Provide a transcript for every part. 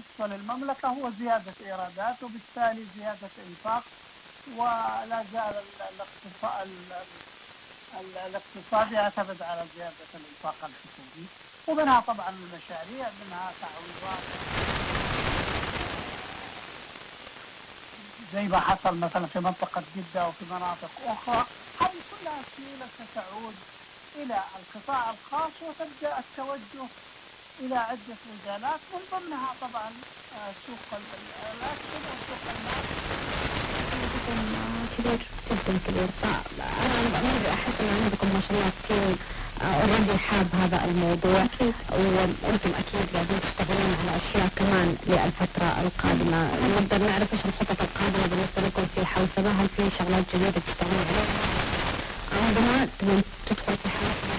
بالنسبة للمملكة هو زيادة إيرادات وبالتالي زيادة إنفاق ولا زال الاقتصاد الاقتصاد يعتمد على زيادة الإنفاق الحكومي. ومنها طبعا المشاريع منها تعويضات. زي ما حصل مثلا في منطقة جدة وفي مناطق أخرى هذه كلها وسيلة ستعود إلى القطاع الخاص وتبدأ التوجه إلى عدة مجالات من ضمنها طبعا آه، سوق الأسهم وسوق المال. كبير جدا كبير فأنا أحس أن عندكم ما شاء الله team already حاب هذا الموضوع. وأنتم أكيد قاعدين تشتغلون على اشياء كمان للفتره القادمه نقدر نعرف إيش الخطط القادمة بالنسبة لكم في حوسبة؟ هل في شغلات جديدة تشتغلون عليها؟ عندما تدخل في حوسبة.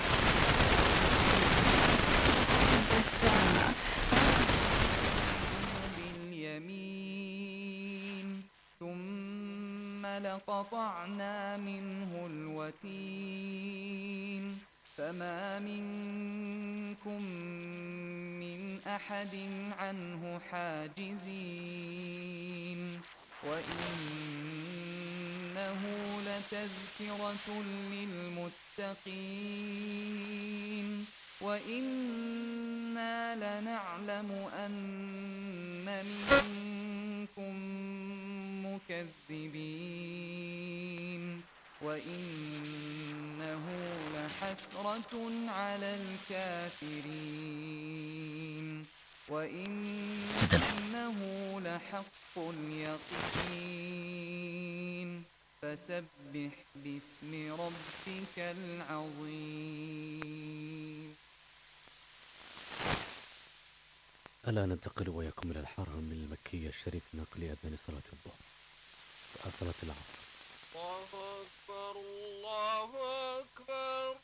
لقطعنا منه الوتين. فما منكم من أحد عنه حاجزين. وإنه لتذكرة للمتقين. وإنا لنعلم أن منكم مكذبين وإنه لحسرة على الكافرين وإنه لحق اليقين فسبح باسم ربك العظيم ألا ننتقل وياكم إلى الحرم المكي الشريف نقل أذان صلاة الظهر. صلاة العصر. الله أكبر الله أكبر.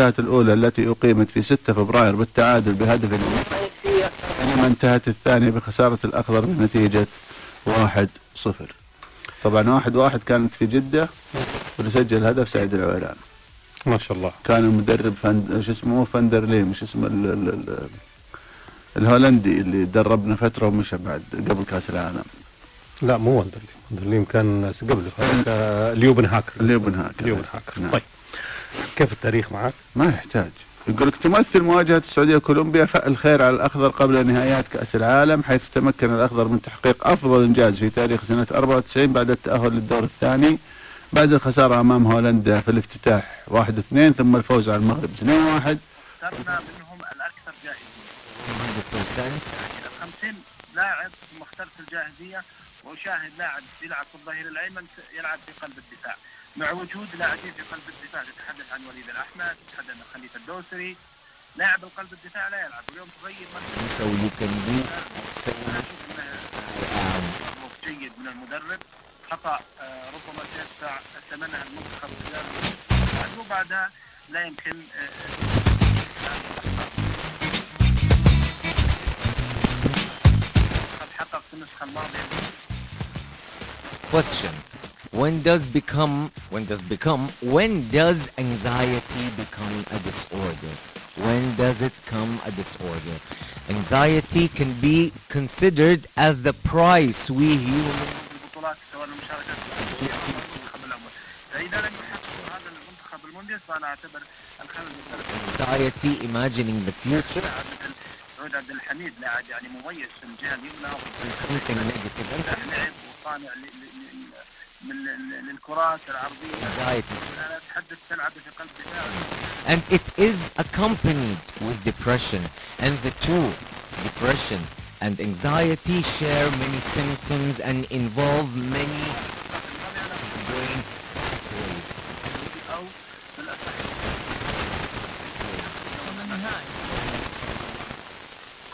كروك انتهت الأولى التي أقيمت في 6 فبراير بالتعادل بهدف بينما انتهت الثانية بخسارة الأخضر بنتيجة واحد صفر. طبعا واحد واحد كانت في جدة واللي سجل هدف سعيد العويلان. ما شاء الله. كان المدرب فند شو اسمه؟ فندر لي مش اسمه؟ ال... ال... ال... الهولندي اللي دربنا فترة ومشى بعد قبل كأس العالم. لا مو فندرليم فندرليم كان قبل هذاك آه، ليوبن هاكر ليوبن هاكر ليوبن هاكر نعم. طيب. كيف التاريخ معك؟ ما يحتاج. يقول لك تمثل مواجهة السعودية كولومبيا فأل خير على الأخضر قبل نهائيات كأس العالم حيث تمكن الأخضر من تحقيق أفضل إنجاز في تاريخ سنة 94 بعد التأهل للدور الثاني بعد الخسارة أمام هولندا في الافتتاح 1-2 ثم الفوز على المغرب 2-1 اخترنا منهم الأكثر جاهزية. 100% يعني ال 50 لاعب مختلف الجاهزية واشاهد لاعب يلعب في الظهير الأيمن يلعب في قلب الدفاع. مع وجود لاعبين في قلب الدفاع تتحدث عن وليد الأحمد تتحدث عن خليفة الدوسري. لاعب القلب الدفاع لا يلعب. اليوم تغير تصرف جيد من المدرب. خطأ آه، ربما سيدفع ثمنها المنتخب وبعدها لا يمكن آه، قد حقق في النسخة الماضية. Question. When does become when does become when does anxiety become a disorder? When does it come a disorder? Anxiety can be considered as the price we humans البطولات سواء المشاركات في الأندية أو المنتخب الأول فإذا لم يحققوا هذا المنتخب المونديال فأنا أعتبر الخلل بالفرق anxiety imagining the future مثل سعود عبد الحميد لاعب يعني مميز في الجهه اليمنى something negative للكرات العرضيه anxiety انا اتحدث تلعب في قلب دفاع and it is accompanied with depression and the two depression and anxiety share many symptoms and involve many brain pathways او بالاصح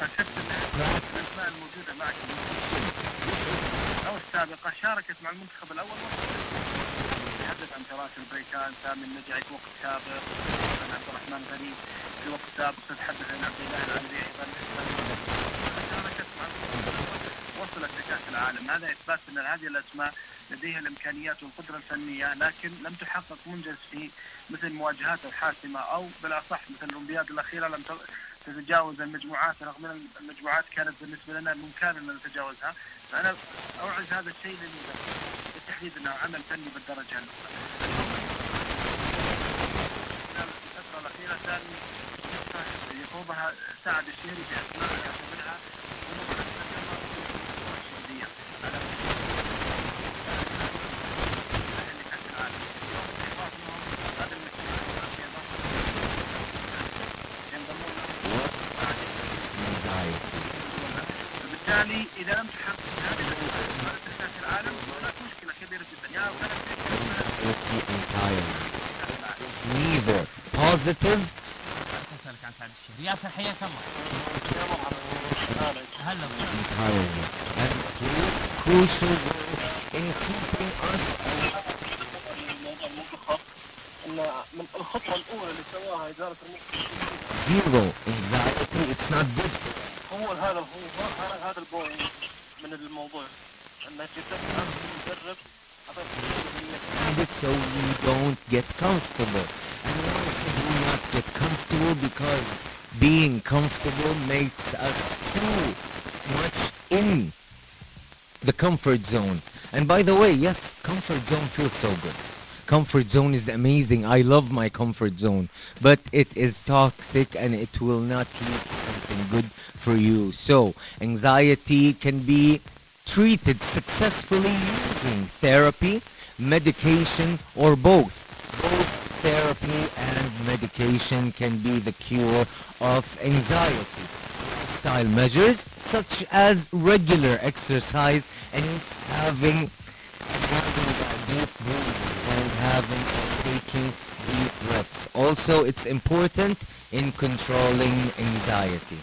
قد شفت ان الاسماء الموجوده معك أو السابقة شاركت مع المنتخب الأول تحدث عن فراس البريكان سامي النجعي في وقت سابق. عن عبد الرحمن غني في وقت سابق تتحدث عن عبد الله العمري أيضا. شاركت مع الأول. وصلت لكأس العالم. هذا إثبات أن هذه الأسماء لديها الإمكانيات والقدرة الفنية لكن لم تحقق منجز في مثل مواجهات الحاسمة أو بالأصح مثل الأولمبياد الأخيرة لم تتجاوز المجموعات رغم أن المجموعات كانت بالنسبة لنا بامكاننا أن نتجاوزها فأنا اوعز هذا الشيء بالتحديد أنه عمل فني بالدرجة الأولى. الفترة الأخيرة كان يخوضها سعد الشهري باسماء يعتبرها السعوديه على لكأس العالم. اليوم إضافة لهم هذا المجتمع ينضمون لهم بعد anxiety فبالتالي اذا لم تحقق هذه الاسباب في كاس العالم هناك مشكله كبيره جدا يا غلب anxiety entirely neither. Positive. أسألك عن سعد الشهري ياسر حياك الله هلا. Entirely and play crucial role in keeping us. من الخطوه الاولى اللي سواها اداره المنتخب zero. Anxiety. It's not good. هو هذا هو هذا البوينت من الموضوع. انك تفهم المدرب it so we don't get comfortable. And why should we not get comfortable? Because being comfortable makes us too much in the comfort zone. And by the way, yes, comfort zone feels so good. Comfort zone is amazing. I love my comfort zone. But it is toxic and it will not lead to something good for you. So, anxiety can be treated successfully using therapy, medication, or both. Both therapy and medication can be the cure of anxiety. Lifestyle measures such as regular exercise and having, deep breathing and having taking deep breaths. Also, it's important in controlling anxiety.